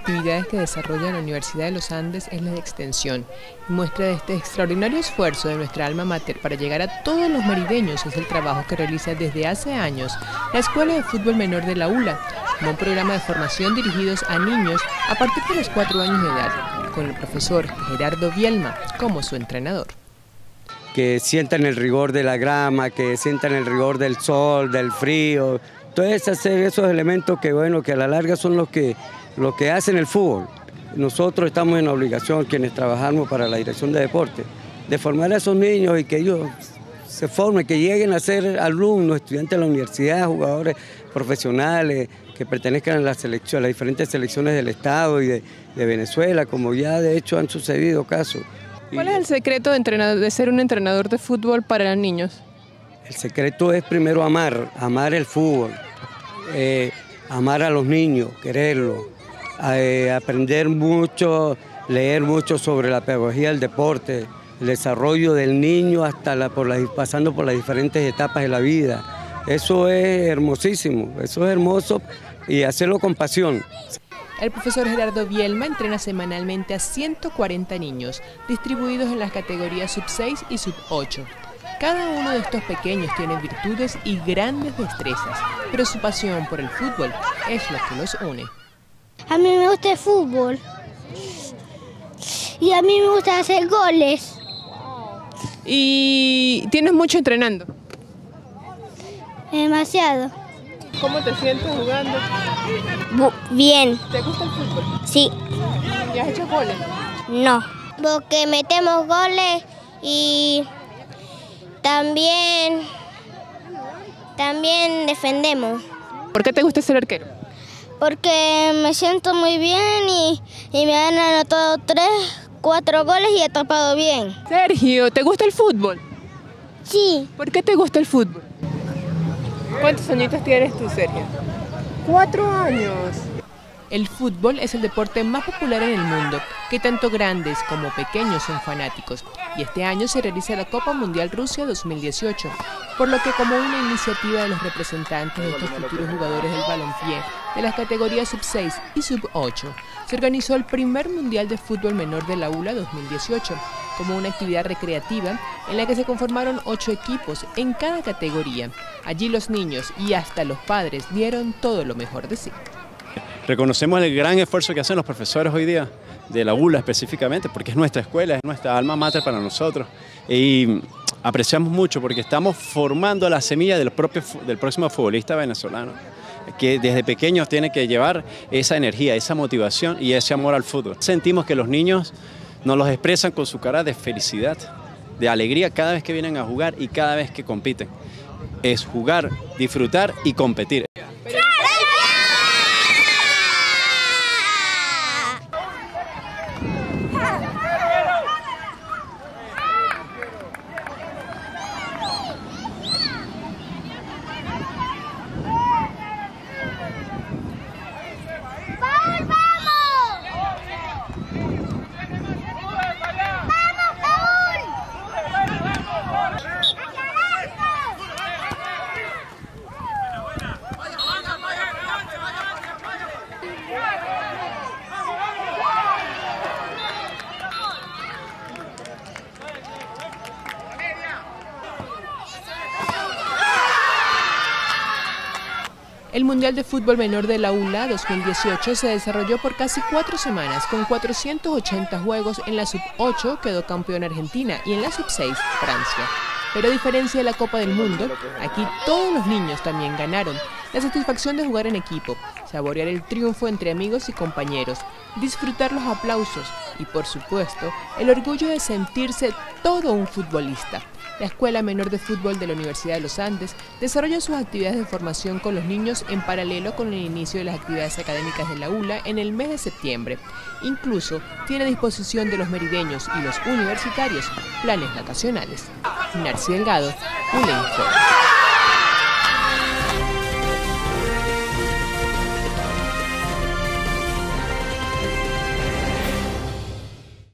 actividades que desarrolla la Universidad de los Andes es la de extensión. muestra de este extraordinario esfuerzo de nuestra alma mater para llegar a todos los merideños es el trabajo que realiza desde hace años la Escuela de Fútbol Menor de la ULA, como un programa de formación dirigidos a niños a partir de los cuatro años de edad, con el profesor Gerardo Bielma como su entrenador que sientan el rigor de la grama, que sientan el rigor del sol, del frío, todos esos, esos elementos que bueno, que a la larga son los que, los que hacen el fútbol. Nosotros estamos en obligación, quienes trabajamos para la dirección de deporte, de formar a esos niños y que ellos se formen, que lleguen a ser alumnos, estudiantes de la universidad, jugadores profesionales, que pertenezcan a las, selecciones, a las diferentes selecciones del Estado y de, de Venezuela, como ya de hecho han sucedido casos. ¿Cuál es el secreto de, de ser un entrenador de fútbol para los niños? El secreto es primero amar, amar el fútbol, eh, amar a los niños, quererlo, eh, aprender mucho, leer mucho sobre la pedagogía del deporte, el desarrollo del niño hasta por pasando por las diferentes etapas de la vida. Eso es hermosísimo, eso es hermoso y hacerlo con pasión. El profesor Gerardo Bielma entrena semanalmente a 140 niños, distribuidos en las categorías sub-6 y sub-8. Cada uno de estos pequeños tiene virtudes y grandes destrezas, pero su pasión por el fútbol es lo que los une. A mí me gusta el fútbol y a mí me gusta hacer goles. ¿Y tienes mucho entrenando? Demasiado. ¿Cómo te sientes jugando? bien. ¿Te gusta el fútbol? Sí. ¿Y has hecho goles? No, porque metemos goles y también, también defendemos. ¿Por qué te gusta ser arquero? Porque me siento muy bien y, y me han anotado tres, cuatro goles y he tapado bien. Sergio, ¿te gusta el fútbol? Sí. ¿Por qué te gusta el fútbol? ¿Cuántos añitos tienes tú, Sergio? Cuatro años. El fútbol es el deporte más popular en el mundo, que tanto grandes como pequeños son fanáticos, y este año se realiza la Copa Mundial Rusia 2018, por lo que como una iniciativa de los representantes de estos futuros jugadores del balompié de las categorías sub-6 y sub-8, se organizó el primer Mundial de Fútbol Menor de la ULA 2018, como una actividad recreativa en la que se conformaron ocho equipos en cada categoría. Allí los niños y hasta los padres dieron todo lo mejor de sí. Reconocemos el gran esfuerzo que hacen los profesores hoy día, de la ULA específicamente, porque es nuestra escuela, es nuestra alma mater para nosotros. Y apreciamos mucho porque estamos formando la semilla del, propio, del próximo futbolista venezolano que desde pequeños tiene que llevar esa energía, esa motivación y ese amor al fútbol. Sentimos que los niños nos los expresan con su cara de felicidad, de alegría cada vez que vienen a jugar y cada vez que compiten. Es jugar, disfrutar y competir. El Mundial de Fútbol Menor de la ULA 2018 se desarrolló por casi cuatro semanas con 480 juegos. En la sub-8 quedó campeón Argentina y en la sub-6 Francia. Pero a diferencia de la Copa del Mundo, aquí todos los niños también ganaron. La satisfacción de jugar en equipo, saborear el triunfo entre amigos y compañeros, disfrutar los aplausos y por supuesto el orgullo de sentirse todo un futbolista. La Escuela Menor de Fútbol de la Universidad de los Andes desarrolla sus actividades de formación con los niños en paralelo con el inicio de las actividades académicas de la ULA en el mes de septiembre. Incluso tiene a disposición de los merideños y los universitarios planes vacacionales. Narci Delgado, Informe.